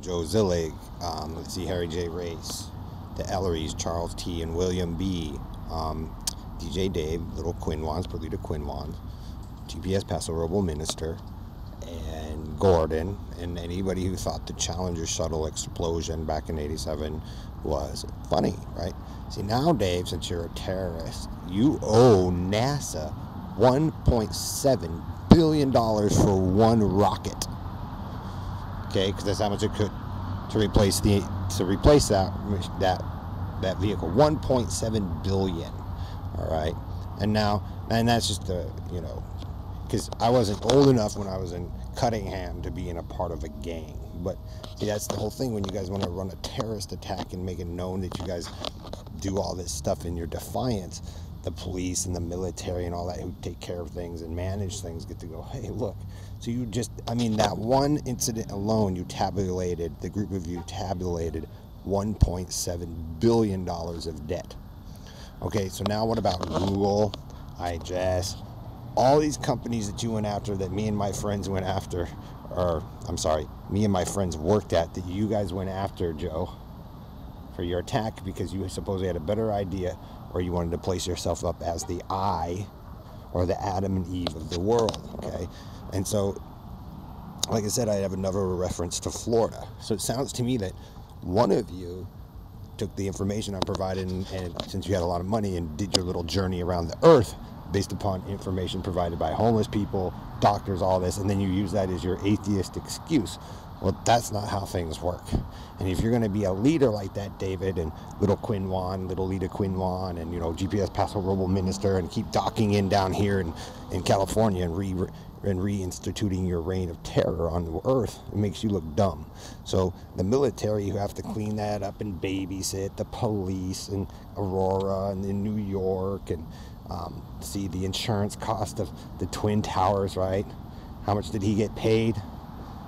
Joe Zillig, um, let's see, Harry J. Race, the Ellerys, Charles T. and William B. Um, DJ Dave, Little Quinwans, Perlita Quinwans, GPS Paso Roble Minister, and Gordon, and anybody who thought the Challenger shuttle explosion back in 87 was funny, right? See, now, Dave, since you're a terrorist, you owe NASA $1.7 billion for one rocket. Okay, because that's how much it could to replace the to replace that that that vehicle. 1.7 billion all right? And now and that's just the you know because i wasn't old enough when i was in cuttingham to be in a part of a gang. But see that's the whole thing when you guys want to run a terrorist attack and make it known that you guys do all this stuff in your defiance the police and the military and all that who take care of things and manage things get to go hey look. So you just i mean that one incident alone you tabulated the group of you tabulated 1.7 billion dollars of debt. Okay so now what about google IHS, all these companies that you went after that me and my friends went after or i'm sorry me and my friends worked at that you guys went after joe for your attack because you supposedly had a better idea or you wanted to place yourself up as the I or the Adam and Eve of the world, okay? And so, like I said, I have another reference to Florida. So it sounds to me that one of you took the information I provided, and, and since you had a lot of money, and did your little journey around the earth based upon information provided by homeless people, doctors, all this, and then you use that as your atheist excuse. Well, that's not how things work. And if you're going to be a leader like that, David, and little Quinwan, little Lita Quinwan, and you know GPS Paso Roble Minister, and keep docking in down here in, in California and re and reinstituting your reign of terror on the earth, it makes you look dumb. So the military who have to clean that up and babysit, the police in Aurora and in New York, and um, see the insurance cost of the twin towers, right? How much did he get paid?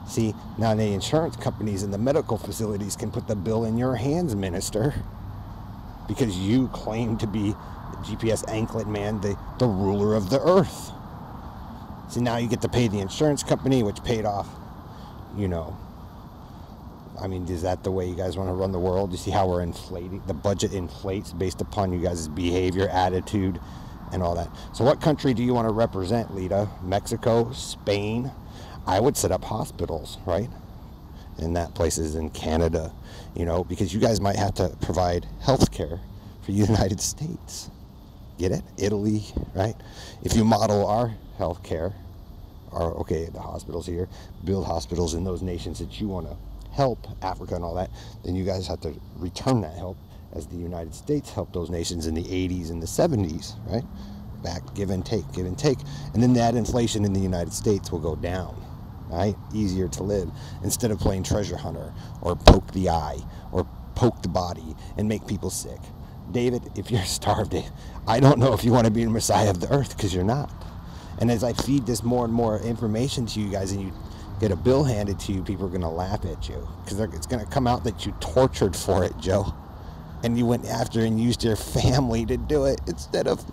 See, now the insurance companies and the medical facilities can put the bill in your hands, minister, because you claim to be the GPS anklet man, the, the ruler of the earth. See, now you get to pay the insurance company, which paid off, you know. I mean, is that the way you guys want to run the world? You see how we're inflating? The budget inflates based upon you guys' behavior, attitude, and all that. So, what country do you want to represent, Lita? Mexico? Spain? I would set up hospitals, right? In that places in Canada, you know, because you guys might have to provide health care for the United States. Get it? Italy, right? If you model our health care, or okay, the hospitals here, build hospitals in those nations that you want to help, Africa and all that, then you guys have to return that help as the United States helped those nations in the 80s and the 70s, right? Back, give and take, give and take. And then that inflation in the United States will go down right? Easier to live instead of playing treasure hunter or poke the eye or poke the body and make people sick. David, if you're starved, I don't know if you want to be the Messiah of the earth because you're not. And as I feed this more and more information to you guys and you get a bill handed to you, people are going to laugh at you because it's going to come out that you tortured for it, Joe. And you went after and used your family to do it instead of?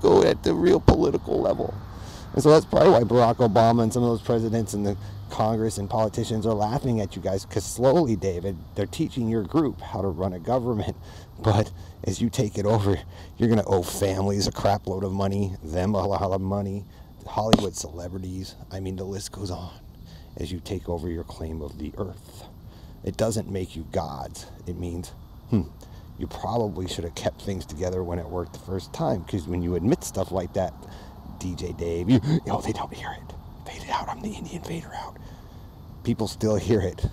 Go at the real political level. And so that's probably why Barack Obama and some of those presidents and the Congress and politicians are laughing at you guys because slowly, David, they're teaching your group how to run a government. But as you take it over, you're going to owe families a crap load of money, them a lot of money, Hollywood celebrities. I mean, the list goes on as you take over your claim of the earth. It doesn't make you gods. It means, hmm, you probably should have kept things together when it worked the first time. Because when you admit stuff like that, DJ Dave. You, know, they don't hear it. Fade it out. I'm the Indian fader out. People still hear it.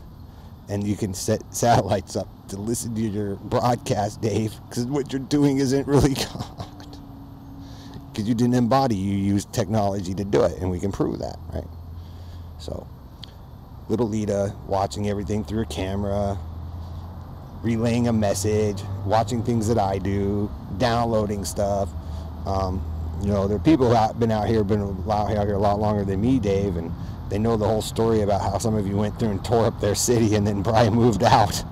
And you can set satellites up to listen to your broadcast, Dave, because what you're doing isn't really God. Because you didn't embody, you used technology to do it, and we can prove that, right? So, little Lita watching everything through a camera, relaying a message, watching things that I do, downloading stuff. Um, you know, there are people who have been out here, been out here a lot longer than me, Dave, and they know the whole story about how some of you went through and tore up their city and then Brian moved out.